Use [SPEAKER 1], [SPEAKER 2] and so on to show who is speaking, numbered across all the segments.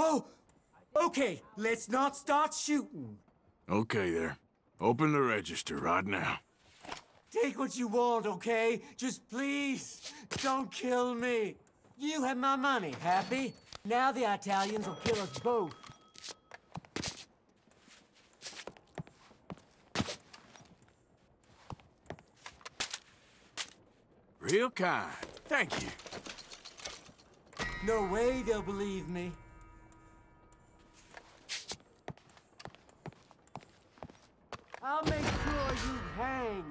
[SPEAKER 1] Whoa! Okay, let's not start shooting.
[SPEAKER 2] Okay there. Open the register right now.
[SPEAKER 1] Take what you want, okay? Just please, don't kill me. You have my money, happy? Now the Italians will kill us both.
[SPEAKER 2] Real kind. Thank you.
[SPEAKER 1] No way they'll believe me. I'll make sure you hang.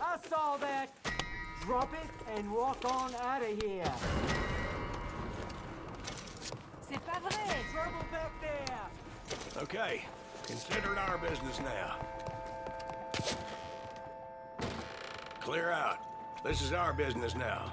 [SPEAKER 1] I saw that. Drop it and walk on out of here.
[SPEAKER 3] C'est pas vrai!
[SPEAKER 1] Trouble back there.
[SPEAKER 4] Okay, consider it our business now. Clear out. This is our business now.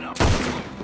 [SPEAKER 4] boys,